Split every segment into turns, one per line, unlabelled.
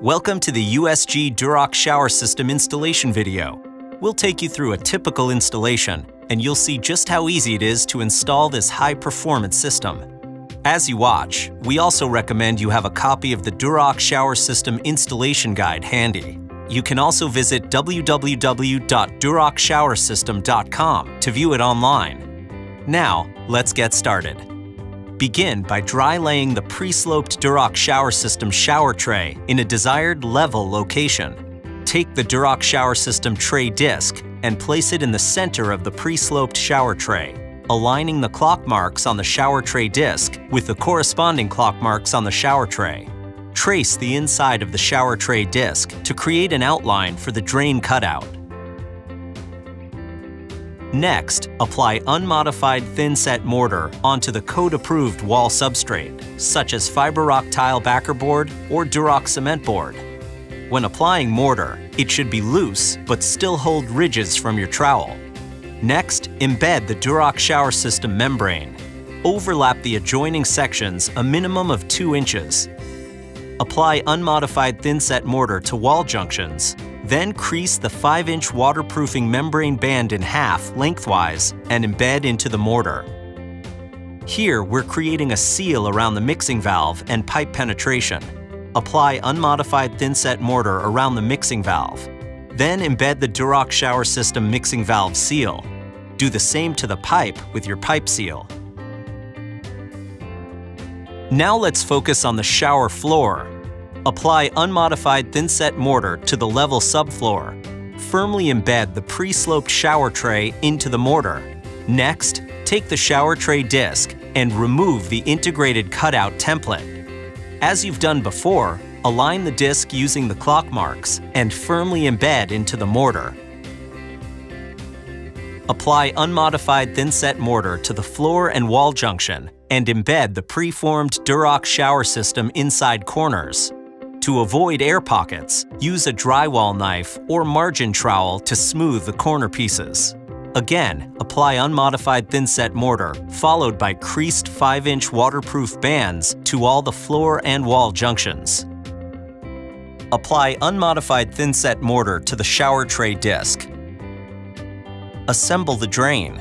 Welcome to the USG Durock shower system installation video. We'll take you through a typical installation, and you'll see just how easy it is to install this high-performance system. As you watch, we also recommend you have a copy of the Durock shower system installation guide handy. You can also visit www.durockshowersystem.com to view it online. Now, let's get started. Begin by dry laying the pre-sloped Durock shower system shower tray in a desired level location. Take the Durock shower system tray disc and place it in the center of the pre-sloped shower tray, aligning the clock marks on the shower tray disc with the corresponding clock marks on the shower tray. Trace the inside of the shower tray disc to create an outline for the drain cutout. Next, apply unmodified thin-set mortar onto the code-approved wall substrate, such as Fiberock tile backer board or Durock cement board. When applying mortar, it should be loose but still hold ridges from your trowel. Next, embed the Durock shower system membrane. Overlap the adjoining sections a minimum of 2 inches. Apply unmodified thin-set mortar to wall junctions then crease the 5-inch waterproofing membrane band in half lengthwise and embed into the mortar. Here, we're creating a seal around the mixing valve and pipe penetration. Apply unmodified thin-set mortar around the mixing valve. Then embed the Durock shower system mixing valve seal. Do the same to the pipe with your pipe seal. Now let's focus on the shower floor Apply unmodified thin-set mortar to the level subfloor. Firmly embed the pre-sloped shower tray into the mortar. Next, take the shower tray disc and remove the integrated cutout template. As you've done before, align the disc using the clock marks and firmly embed into the mortar. Apply unmodified thin-set mortar to the floor and wall junction and embed the preformed Durock shower system inside corners. To avoid air pockets, use a drywall knife or margin trowel to smooth the corner pieces. Again, apply unmodified thin-set mortar, followed by creased 5-inch waterproof bands to all the floor and wall junctions. Apply unmodified thin-set mortar to the shower tray disc. Assemble the drain.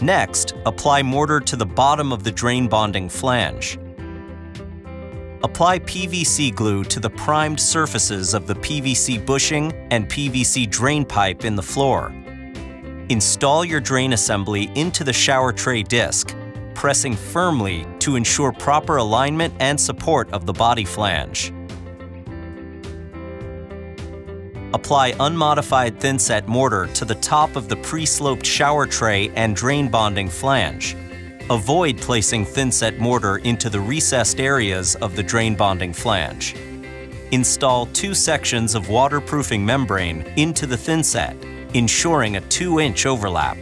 Next, apply mortar to the bottom of the drain bonding flange. Apply PVC glue to the primed surfaces of the PVC bushing and PVC drain pipe in the floor. Install your drain assembly into the shower tray disc, pressing firmly to ensure proper alignment and support of the body flange. Apply unmodified thin-set mortar to the top of the pre-sloped shower tray and drain bonding flange. Avoid placing thin-set mortar into the recessed areas of the drain bonding flange. Install two sections of waterproofing membrane into the thinset, ensuring a 2-inch overlap.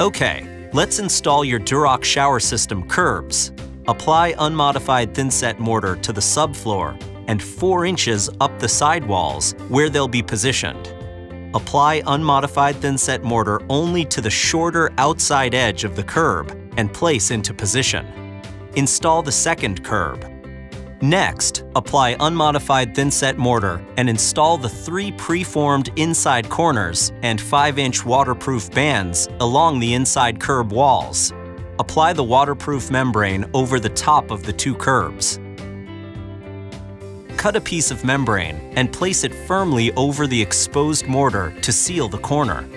Okay, let's install your Durock shower system curbs. Apply unmodified thin-set mortar to the subfloor and 4 inches up the sidewalls where they'll be positioned. Apply unmodified thin-set mortar only to the shorter outside edge of the curb and place into position. Install the second curb. Next, apply unmodified thin-set mortar and install the three preformed inside corners and 5-inch waterproof bands along the inside curb walls. Apply the waterproof membrane over the top of the two curbs. Cut a piece of membrane and place it firmly over the exposed mortar to seal the corner.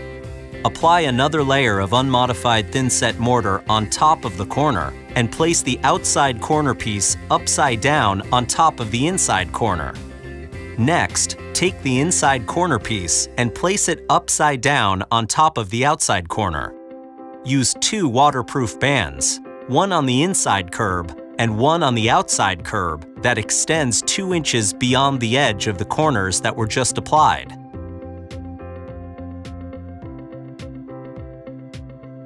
Apply another layer of unmodified thin-set mortar on top of the corner and place the outside corner piece upside down on top of the inside corner. Next, take the inside corner piece and place it upside down on top of the outside corner. Use two waterproof bands, one on the inside curb and one on the outside curb that extends 2 inches beyond the edge of the corners that were just applied.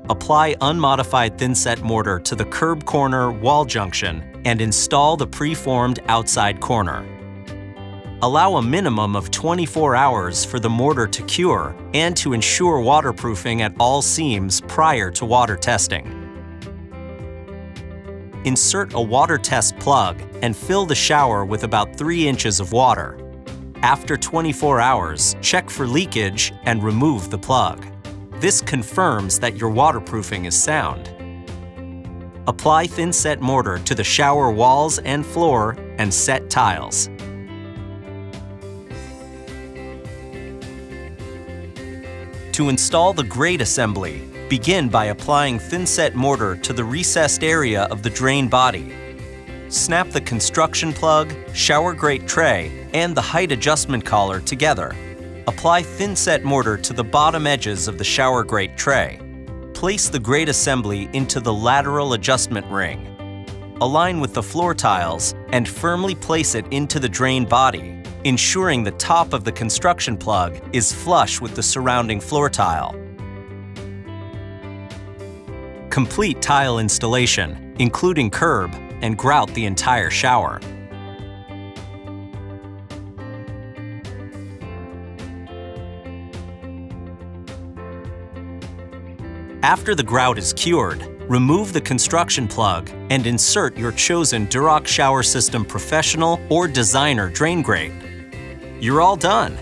Apply unmodified thin-set mortar to the curb corner wall junction and install the preformed outside corner. Allow a minimum of 24 hours for the mortar to cure and to ensure waterproofing at all seams prior to water testing. insert a water test plug and fill the shower with about 3 inches of water. After 24 hours, check for leakage and remove the plug. This confirms that your waterproofing is sound. Apply thin-set mortar to the shower walls and floor and set tiles. To install the grate assembly, begin by applying thin-set mortar to the recessed area of the drain body. Snap the construction plug, shower grate tray, and the height adjustment collar together. Apply thin-set mortar to the bottom edges of the shower grate tray. Place the grate assembly into the lateral adjustment ring. Align with the floor tiles and firmly place it into the drain body ensuring the top of the construction plug is flush with the surrounding floor tile. Complete tile installation, including curb, and grout the entire shower. After the grout is cured, remove the construction plug and insert your chosen Durock Shower System Professional or Designer drain grate. You're all done.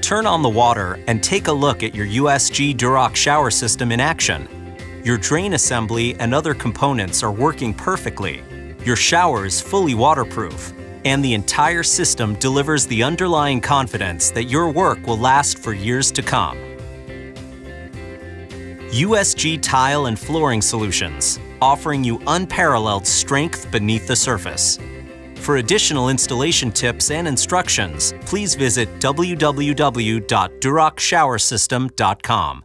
Turn on the water and take a look at your USG Durock shower system in action. Your drain assembly and other components are working perfectly. Your shower is fully waterproof, and the entire system delivers the underlying confidence that your work will last for years to come. USG Tile and Flooring Solutions, offering you unparalleled strength beneath the surface. For additional installation tips and instructions, please visit www.durockshowersystem.com.